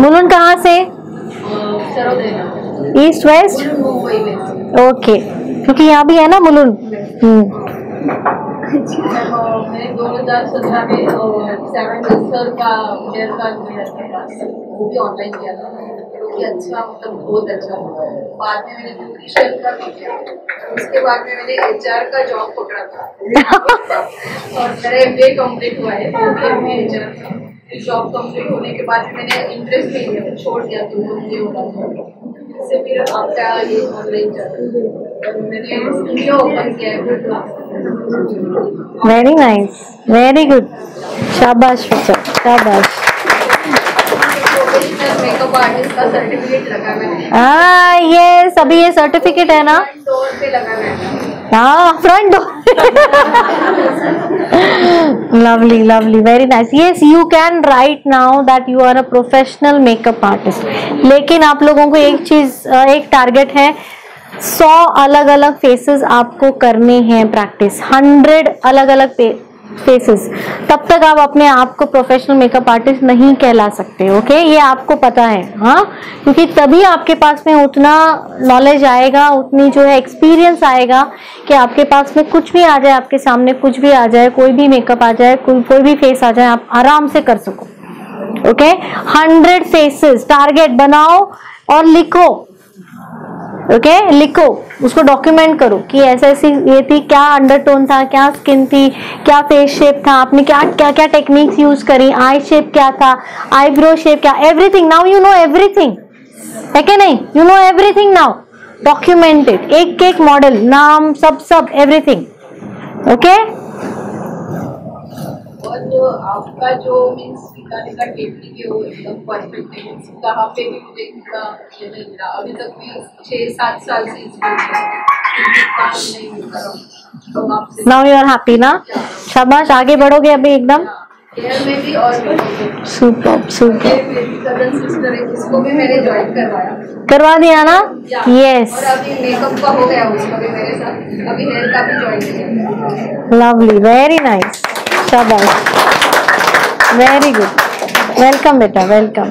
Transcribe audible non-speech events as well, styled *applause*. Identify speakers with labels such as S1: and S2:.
S1: मुलुंड कहाँ से? East west okay क्योंकि यहाँ भी है ना
S2: मैंने दो हज़ार सत्रह में सर का हेयर का मेरे पास वो भी ऑनलाइन किया था जो कि अच्छा मतलब बहुत अच्छा हुआ बाद में मैंने ब्यूटिशियन का भी किया उसके बाद में मैंने एचआर का जॉब पकड़ा था और मेरा एम बी कंप्लीट हुआ है एम बी एच आर का जॉब कंप्लीट होने के बाद मैंने इंटरेस्ट नहीं लिया छोड़ दिया तो मुझे हो रहा था इससे फिर आपका ये ऑनलाइन चल मैंने स्टूडियो ओपन किया है
S1: वेरी नाइस वेरी गुड शाबाश बच्चा शाबाश.
S2: मेकअप आर्टिस्ट का सर्टिफिकेट लगा मैंने।
S1: हाँ ये सभी ये सर्टिफिकेट है ना?
S2: डोर पे लगा मैंने।
S1: हाँ front *laughs* lovely lovely very nice yes you can write now that you are a professional makeup artist लेकिन आप लोगों को एक चीज़ अ, एक टारगेट है सौ अलग अलग फेसेस आपको करने हैं प्रैक्टिस हंड्रेड अलग अलग फेसेस तब तक आप अपने आप को प्रोफेशनल मेकअप आर्टिस्ट नहीं कहला सकते ओके ये आपको पता है हाँ? क्योंकि तभी आपके पास में उतना नॉलेज आएगा, उतनी जो है एक्सपीरियंस आएगा कि आपके पास में कुछ भी आ जाए, आपके सामने कुछ भी आ जाए, कोई भी मेकअप आ जाए, कोई कोई भी फेस आ जाए, आप आराम से कर सको ओके हंड्रेड फेसेस टारगेट बनाओ और लिखो। ओके लिखो, उसको डॉक्यूमेंट करो कि ऐसा ऐसी ये थी, क्या अंडरटोन था, क्या स्किन थी, क्या फेस शेप था, आपने क्या क्या क्या टेक्निक्स यूज़ करी आई शेप क्या था आईब्रो शेप क्या everything now you know everything है कि नहीं? You know everything now documented एक एक मॉडल नाम, सब सब एवरीथिंग ओके
S2: और जो आपका जो मीन्स सिखाने का टेक्निक है वो एकदम परफेक्ट है। मीन्स कहाँ पे भी मुझे इतना ये नहीं मिला। अभी तक मैं छः सात साल से नहीं मिल रहा। तो
S1: नाउ यू आर हैप्पी ना? शाबाश आगे बढ़ोगे अभी एकदम। सुपर सुपर
S2: है जिसको भी मैंने ज्वाइन करवाया।
S1: करवा दिया ना? यस
S2: और अभी मेकअप का हो गया उसका भी मेरे साथ। अभी हेयर का भी ज्वाइन किया
S1: lovely very nice. शाबाश वेरी गुड वेलकम बेटा वेलकम